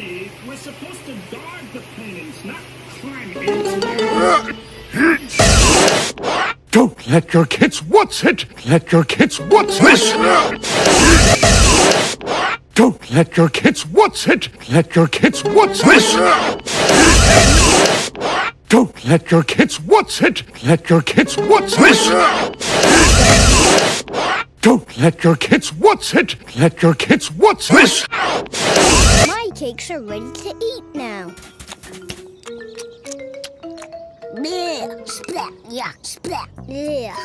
We're supposed to guard the penance, not climb into Don't let your kids what's it? Let your kids what's this! Don't let your kids what's it? Let your kids what's this! Don't let your kids what's it? Let your kids what's this! Don't let your kids what's it? Let your kids what's it? Cakes are ready to eat now. Blech, splat, yuck, splat, blech.